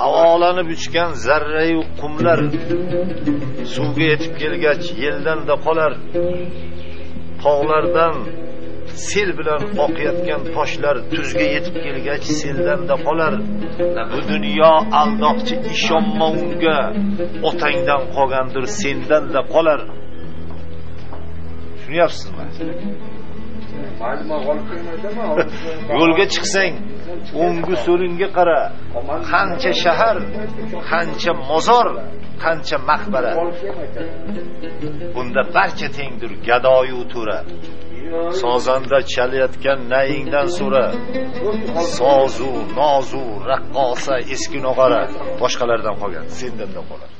havolanib uchgan zarrayu qumlar suvga yetib kelgach yeldan-da qolar. Tog'lardan sel bilan oqayotgan toshlar tuzga yetib kelgach seldan-da qolar. Bu dunyo aldoqchi ishonma unga otangdan qolgandir sendan-da qolar. Tushunyapsizmi? Yo'lga chiqsang o'ngu so'lingga qara qancha shahar qancha mozor qancha maqbara. Bunda barcha tengdir gadoyu to'ra. Sozanda chalayotgan nayingdan so'ra sozu nozu raqqosa eski nog'ora boshqalardan qolgan sendan da qolar